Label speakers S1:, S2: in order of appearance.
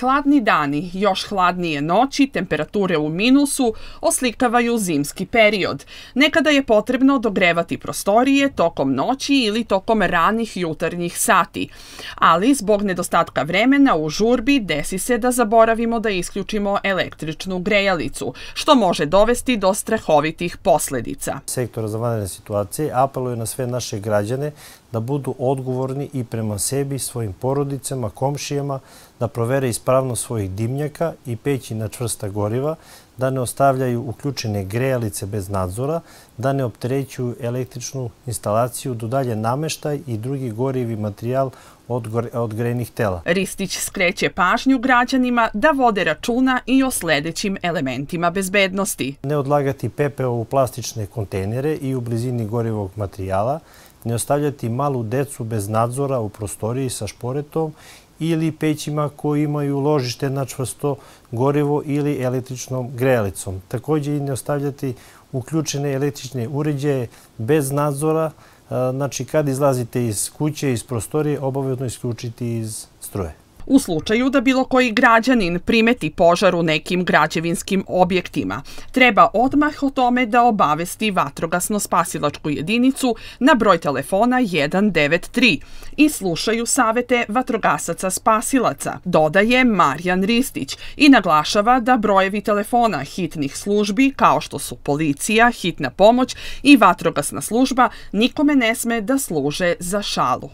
S1: Hladni dani, još hladnije noći, temperature u minusu oslikavaju zimski period. Nekada je potrebno dogrevati prostorije tokom noći ili tokom ranih jutarnjih sati. Ali zbog nedostatka vremena u žurbi desi se da zaboravimo da isključimo električnu grejalicu, što može dovesti do strahovitih posledica.
S2: Sektor za vanredne situacije apeluje na sve naše građane da budu odgovorni i prema sebi, svojim porodicama, komšijama, da provere ispravnost svojih dimnjaka i peći na čvrsta goriva, da ne ostavljaju uključene grejalice bez nadzora, da ne opterećuju električnu instalaciju, dodalje nameštaj i drugi gorivi materijal od grejnih tela.
S1: Ristić skreće pažnju građanima da vode računa i o sledećim elementima bezbednosti.
S2: Ne odlagati pepeo u plastične kontejnere i u blizini gorivog materijala, ne ostavljati malu decu bez nadzora u prostoriji sa šporetom ili pećima koji imaju ložište na čvrsto gorivo ili električnom grejalicom. Također i ne ostavljati uključene električne uređaje bez nadzora. Znači, kad izlazite iz kuće, iz prostorije, obavezno isključiti iz struje.
S1: U slučaju da bilo koji građanin primeti požar u nekim građevinskim objektima, treba odmah o tome da obavesti vatrogasno-spasilačku jedinicu na broj telefona 193 i slušaju savete vatrogasaca spasilaca, dodaje Marjan Ristić i naglašava da brojevi telefona hitnih službi, kao što su policija, hitna pomoć i vatrogasna služba, nikome ne sme da služe za šalu.